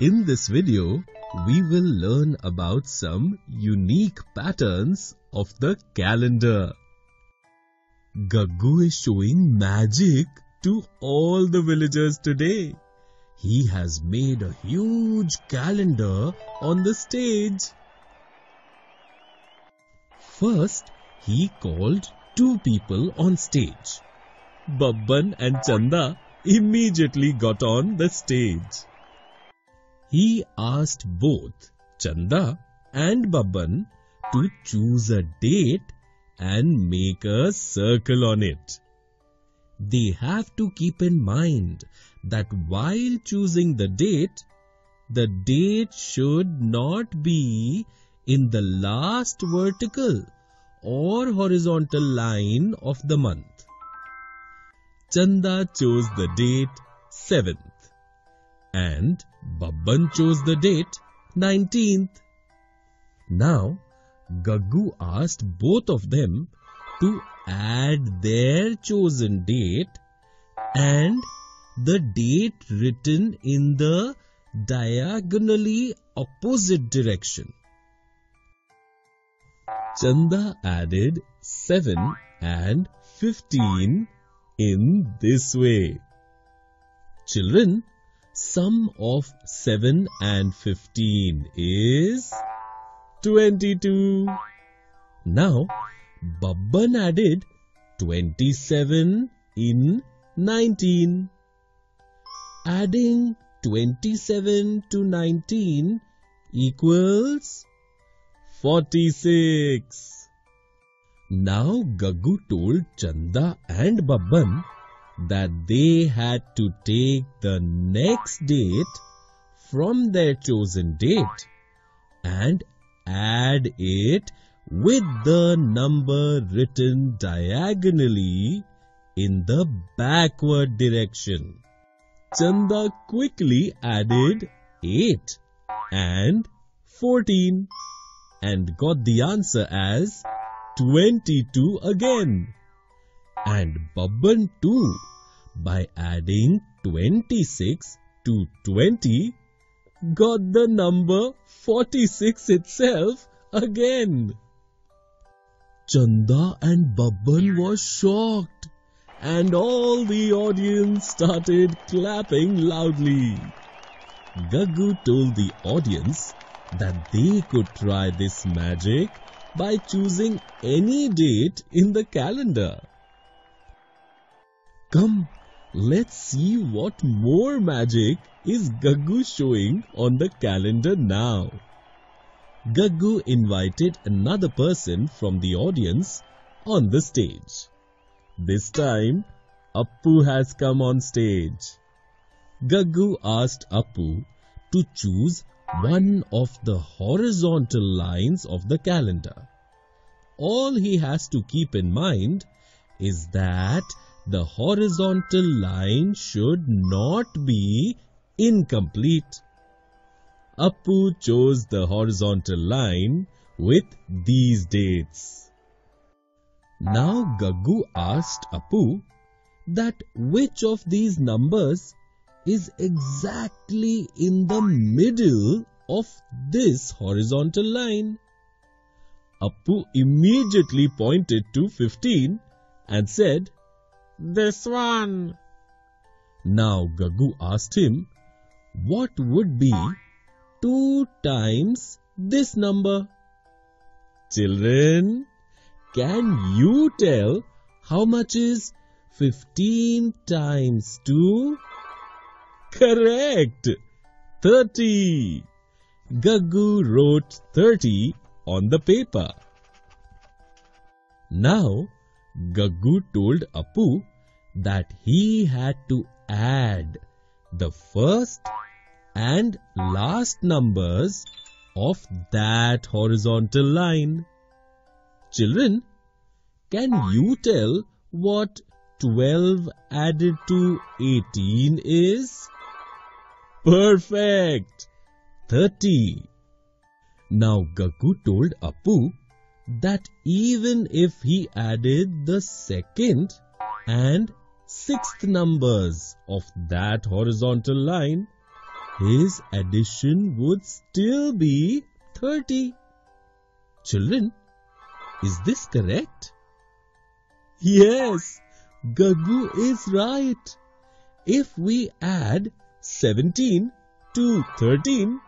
In this video, we will learn about some unique patterns of the calendar. Gaggu is showing magic to all the villagers today. He has made a huge calendar on the stage. First, he called two people on stage. Babban and Chanda immediately got on the stage. He asked both Chanda and Babban to choose a date and make a circle on it. They have to keep in mind that while choosing the date, the date should not be in the last vertical or horizontal line of the month. Chanda chose the date 7th and Babban chose the date 19th. Now, Gaggu asked both of them to add their chosen date and the date written in the diagonally opposite direction. Chanda added 7 and 15 in this way. Children, sum of 7 and 15 is 22. Now, Babban added 27 in 19. Adding 27 to 19 equals 46. Now Gaggu told Chanda and Babban that they had to take the next date from their chosen date and add it with the number written diagonally in the backward direction. Chanda quickly added 8 and 14 and got the answer as 22 again. And Babban too, by adding 26 to 20, got the number 46 itself again. Chanda and Babban were shocked and all the audience started clapping loudly. Gaggu told the audience that they could try this magic by choosing any date in the calendar. Come, let's see what more magic is Gaggu showing on the calendar now. Gaggu invited another person from the audience on the stage. This time, Appu has come on stage. Gaggu asked Appu to choose one of the horizontal lines of the calendar. All he has to keep in mind is that the horizontal line should not be incomplete. Appu chose the horizontal line with these dates. Now Gaggu asked Appu that which of these numbers is exactly in the middle of this horizontal line. Appu immediately pointed to 15 and said, This one. Now Gaggu asked him, what would be 2 times this number? Children, can you tell how much is 15 times 2? Correct! 30. Gaggu wrote 30 on the paper. Now, Gaggu told Appu that he had to add the first and last numbers of that horizontal line. Children, can you tell what 12 added to 18 is? Perfect! 30. Now Gaggu told Appu that even if he added the second and sixth numbers of that horizontal line, his addition would still be 30. Children, is this correct? Yes, Gaggu is right. If we add 17 to 13,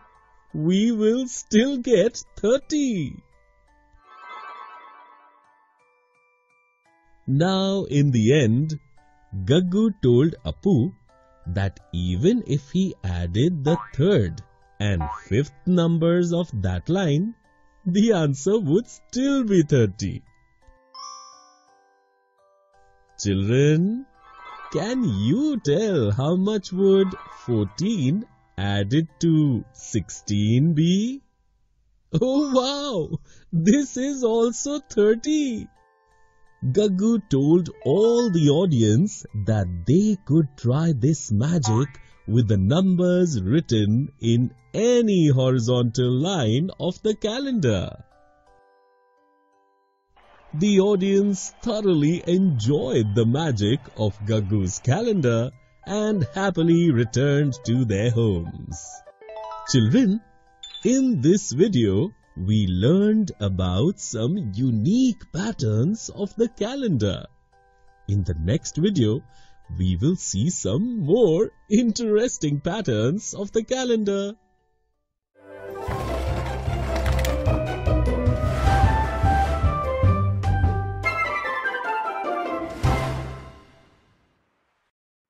we will still get 30. Now, in the end, Gaggu told Appu that even if he added the third and fifth numbers of that line, the answer would still be 30. Children, can you tell how much would 14 added to 16 be? Oh wow! This is also 30. Gaggu told all the audience that they could try this magic with the numbers written in any horizontal line of the calendar. The audience thoroughly enjoyed the magic of Gaggu's calendar and happily returned to their homes. Children, in this video, we learned about some unique patterns of the calendar. In the next video, we will see some more interesting patterns of the calendar.